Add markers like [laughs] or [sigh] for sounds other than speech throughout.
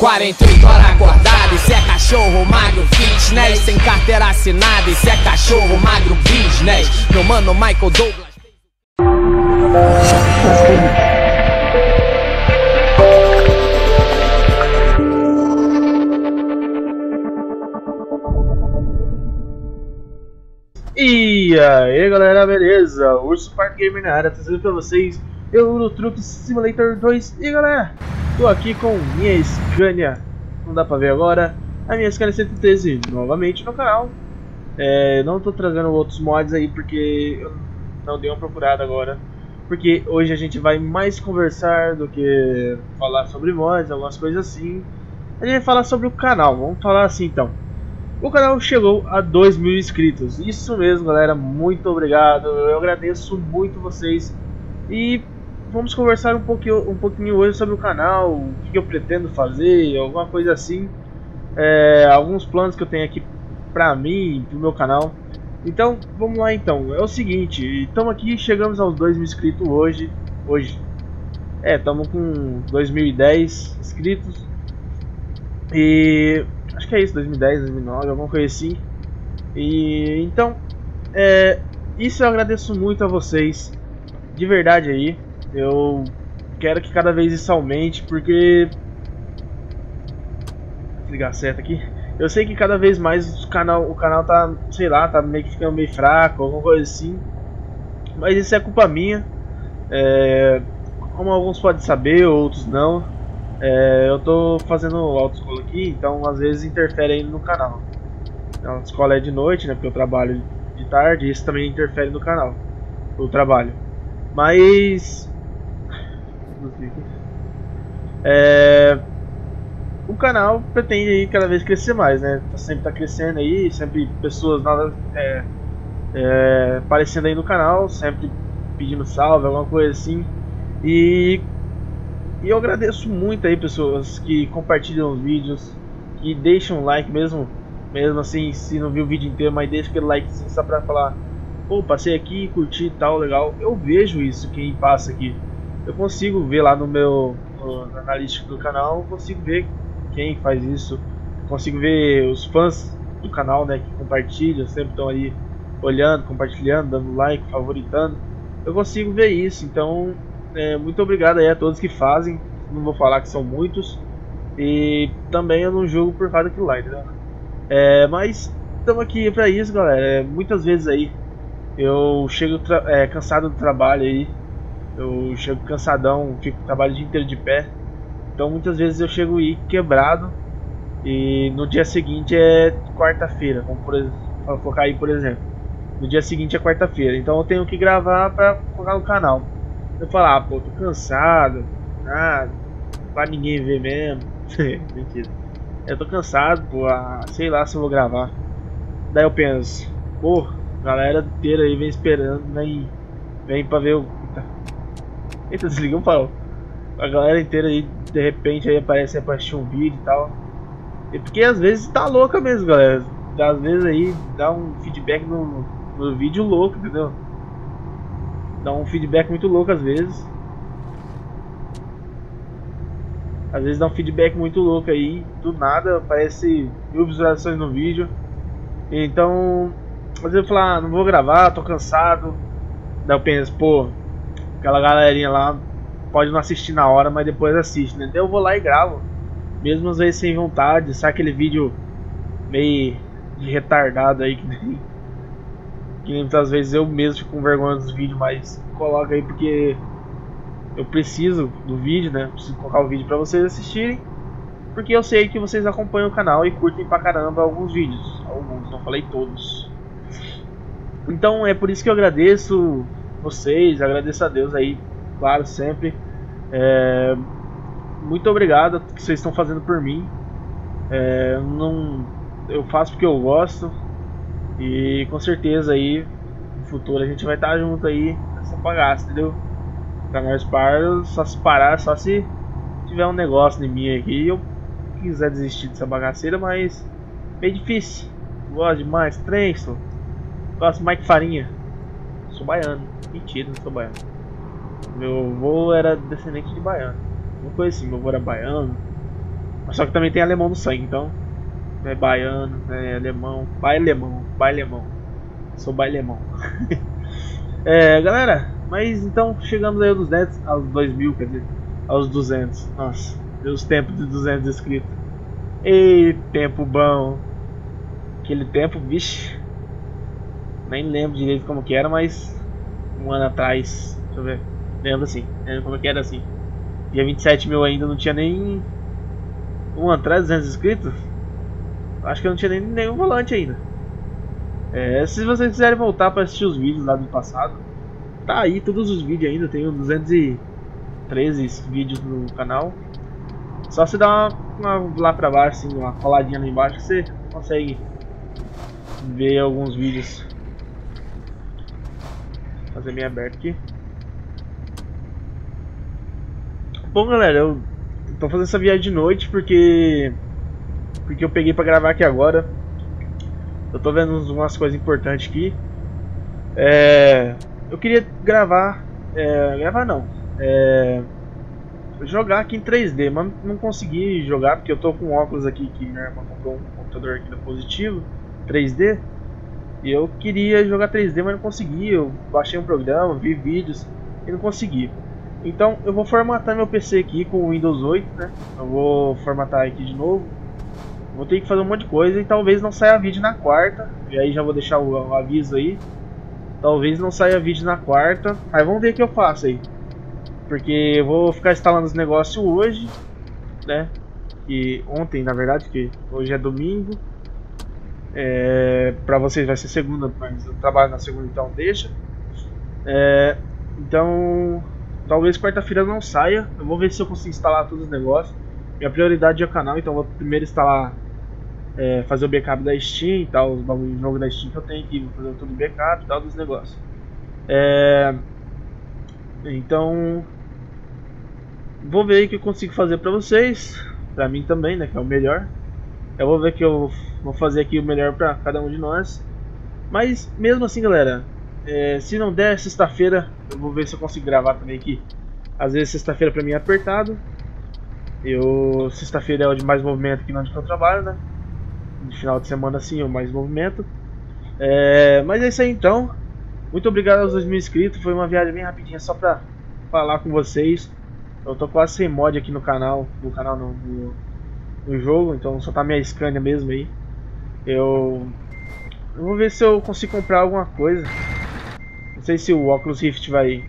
48 horas acordado, isso é cachorro magro fitness Sem carteira assinada, isso é cachorro magro business. Meu mano Michael Douglas. E aí galera, beleza? Urso Park Gamer na área, trazendo pra vocês Euro Truck Simulator 2 E galera, tô aqui com minha Scania, não dá pra ver agora A minha Scania 113 novamente no canal é, Não tô trazendo outros mods aí porque eu não dei uma procurada agora Porque hoje a gente vai mais conversar do que falar sobre mods, algumas coisas assim A gente vai falar sobre o canal, vamos falar assim então o canal chegou a 2 mil inscritos. Isso mesmo, galera. Muito obrigado. Eu agradeço muito vocês. E vamos conversar um pouquinho, um pouquinho hoje sobre o canal, o que eu pretendo fazer, alguma coisa assim. É, alguns planos que eu tenho aqui pra mim, pro meu canal. Então, vamos lá então. É o seguinte, estamos aqui, chegamos aos 2 mil inscritos hoje. Hoje. É, estamos com 2010 inscritos. E Acho que é isso, 2010, 2009, alguma coisa assim. E então, é, isso eu agradeço muito a vocês, de verdade aí. Eu quero que cada vez isso aumente, porque. Vou desligar a seta aqui. Eu sei que cada vez mais o canal, o canal tá, sei lá, tá meio que ficando meio fraco, alguma coisa assim. Mas isso é culpa minha. É, como alguns podem saber, outros não. É, eu tô fazendo autoescola aqui, então às vezes interfere aí no canal. A autoescola é de noite, né? Porque eu trabalho de tarde isso também interfere no canal. O trabalho. Mas. É, o canal pretende aí cada vez crescer mais, né? Tá sempre tá crescendo aí, sempre pessoas nada é, é, aparecendo aí no canal, sempre pedindo salve, alguma coisa assim. E e eu agradeço muito aí pessoas que compartilham os vídeos, que deixam um like mesmo, mesmo assim, se não viu o vídeo inteiro, mas deixa aquele like assim, só pra falar, pô, passei aqui, curti e tal, legal. Eu vejo isso quem passa aqui. Eu consigo ver lá no meu no, na analítica do canal, consigo ver quem faz isso. Consigo ver os fãs do canal, né, que compartilham, sempre estão ali olhando, compartilhando, dando like, favoritando. Eu consigo ver isso, então é, muito obrigado aí a todos que fazem. Não vou falar que são muitos. E também eu não julgo por causa daquilo lá, entendeu? É, mas estamos aqui para isso, galera. É, muitas vezes aí eu chego é, cansado do trabalho aí. Eu chego cansadão, fico trabalho o dia inteiro de pé. Então muitas vezes eu chego aí quebrado. E no dia seguinte é quarta-feira, como por colocar aí por exemplo. No dia seguinte é quarta-feira, então eu tenho que gravar para colocar no canal. Eu falar, ah, pô, tô cansado, ah, pra ninguém ver mesmo. [laughs] Mentira. Eu tô cansado, pô, ah, sei lá se eu vou gravar. Daí eu penso, pô, galera inteira aí vem esperando, vem, vem pra ver o. Eita, desligou o farol. A galera inteira aí, de repente, aí aparece aí pra assistir um vídeo e tal. E porque às vezes tá louca mesmo, galera. Às vezes aí dá um feedback no, no vídeo louco, entendeu? dá um feedback muito louco às vezes. Às vezes dá um feedback muito louco aí, do nada aparece mil visualizações no vídeo. Então, às vezes eu falo, ah, não vou gravar, tô cansado. Daí eu penso, pô, aquela galerinha lá pode não assistir na hora, mas depois assiste, né? Então eu vou lá e gravo. Mesmo às vezes sem vontade, sai aquele vídeo meio de retardado aí que nem que muitas vezes eu mesmo fico com vergonha dos vídeos, mas coloca aí porque eu preciso do vídeo, né? Preciso colocar o vídeo para vocês assistirem. Porque eu sei que vocês acompanham o canal e curtem pra caramba alguns vídeos. Alguns, não falei todos. Então é por isso que eu agradeço vocês, agradeço a Deus aí, claro, sempre. É, muito obrigado que vocês estão fazendo por mim. É, não, eu faço porque eu gosto, e com certeza aí no futuro a gente vai estar junto aí nessa bagaça, entendeu? Pra nós parar, só se parar, só se tiver um negócio em mim aqui eu quiser desistir dessa bagaceira, mas meio difícil. Gosto demais, trem, sou. Gosto mais que farinha. Sou baiano. Mentira, não sou baiano. Meu avô era descendente de baiano. Uma coisa assim, meu avô era baiano. Só que também tem alemão no sangue, então. É baiano, é alemão, bailemão, bailemão. Sou bailemão. [laughs] é, galera, mas então chegamos aí aos 200, aos 2000, quer dizer, aos 200. Nossa, meus tempos de 200 inscritos. Ei, tempo bom. Aquele tempo, vixe. Nem lembro direito como que era, mas um ano atrás, deixa eu ver. Lembro assim, lembro como que era assim. Dia 27 mil ainda não tinha nem um ano atrás, 200 inscritos. Acho que eu não tinha nem nenhum volante ainda. É, se vocês quiserem voltar para assistir os vídeos lá do passado, tá aí todos os vídeos ainda. Tenho 213 vídeos no canal. Só se dar uma, uma lá pra baixo, assim, uma coladinha lá embaixo, que você consegue ver alguns vídeos. Fazer meio aberto aqui. Bom, galera, eu tô fazendo essa viagem de noite porque porque eu peguei pra gravar aqui agora. Eu tô vendo umas coisas importantes aqui. É, eu queria gravar, é, gravar não, é, jogar aqui em 3D, mas não consegui jogar porque eu tô com óculos aqui que minha irmã comprou um computador aqui da Positivo 3D eu queria jogar 3D, mas não consegui. Eu baixei um programa, vi vídeos e não consegui. Então eu vou formatar meu PC aqui com o Windows 8, né? Eu vou formatar aqui de novo Vou ter que fazer um monte de coisa e talvez não saia vídeo na quarta. E aí já vou deixar o, o aviso aí. Talvez não saia vídeo na quarta. Aí vamos ver o que eu faço aí. Porque eu vou ficar instalando os negócios hoje, né? E ontem, na verdade, que hoje é domingo. É, pra vocês vai ser segunda, mas eu trabalho na segunda, então deixa. É, então, talvez quarta-feira não saia. Eu vou ver se eu consigo instalar todos os negócios. Minha prioridade é o canal, então vou primeiro instalar, é, fazer o backup da Steam e tal, os bagulho de jogo da Steam que eu tenho aqui, vou fazer todo o backup e tal dos negócios. É, então, vou ver o que eu consigo fazer pra vocês, pra mim também, né, que é o melhor. Eu vou ver que eu vou fazer aqui o melhor pra cada um de nós. Mas mesmo assim, galera, é, se não der sexta-feira, eu vou ver se eu consigo gravar também aqui. Às vezes sexta-feira pra mim é apertado, eu sexta-feira é o de mais movimento aqui onde eu trabalho, né? No final de semana sim, é o mais movimento. É, mas é isso aí então. Muito obrigado aos 2 mil inscritos. Foi uma viagem bem rapidinha só pra falar com vocês. Eu tô quase sem mod aqui no canal. No canal no, no, no jogo, então só tá minha Scania mesmo aí. Eu, eu vou ver se eu consigo comprar alguma coisa. Não sei se o Oculus Rift vai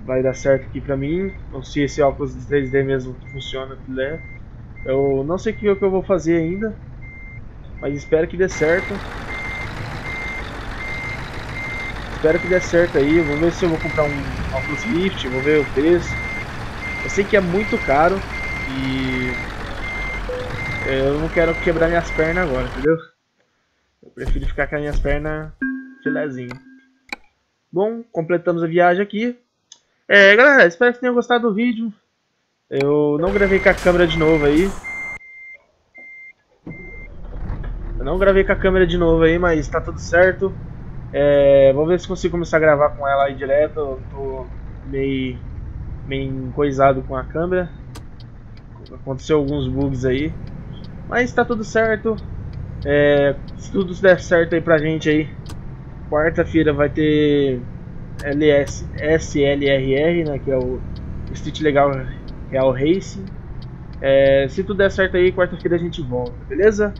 vai dar certo aqui pra mim, ou se esse óculos de 3D mesmo funciona, né? Eu não sei o que eu vou fazer ainda, mas espero que dê certo. Espero que dê certo aí, vou ver se eu vou comprar um óculos Rift, vou ver o preço. Eu sei que é muito caro e eu não quero quebrar minhas pernas agora, entendeu? Eu prefiro ficar com as minhas pernas filezinho. Bom, completamos a viagem aqui. É, galera, espero que tenham gostado do vídeo. Eu não gravei com a câmera de novo aí. Eu não gravei com a câmera de novo aí, mas tá tudo certo. É, vou ver se consigo começar a gravar com ela aí direto. Eu tô meio, meio coisado com a câmera. Aconteceu alguns bugs aí. Mas tá tudo certo. É, se tudo der certo aí pra gente aí. Quarta-feira vai ter LS, SLRR, né, que é o Street Legal Real Racing. É, se tudo der certo aí, quarta-feira a gente volta, beleza?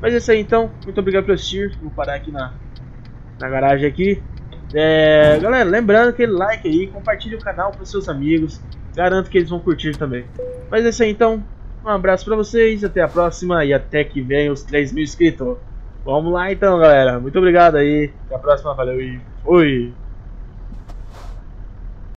Mas é isso aí então, muito obrigado por assistir. Vou parar aqui na, na garagem aqui. É, galera, lembrando aquele like aí, compartilhe o canal com seus amigos. Garanto que eles vão curtir também. Mas é isso aí então, um abraço pra vocês, até a próxima e até que venha os 3 mil inscritos. Vamos lá então, galera. Muito obrigado aí. Até a próxima, valeu e fui!